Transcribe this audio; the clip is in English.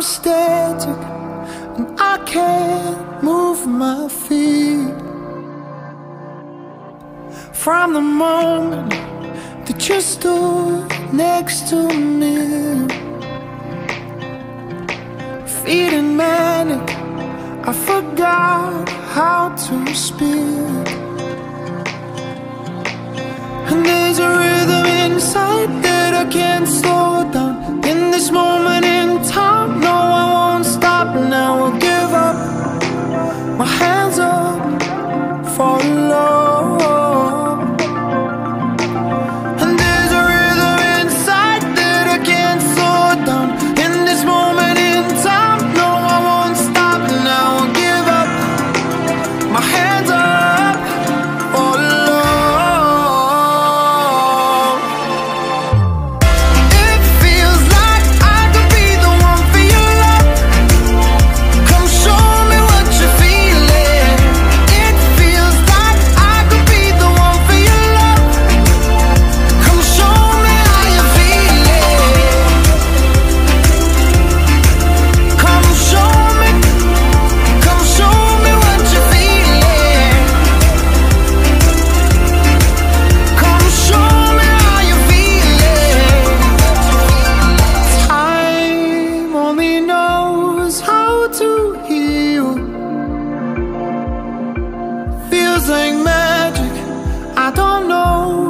i static and I can't move my feet. From the moment that you stood next to me, feeling manic, I forgot how to speak. And there's a rhythm inside that I can't slow down in this moment. feels like magic. I don't know.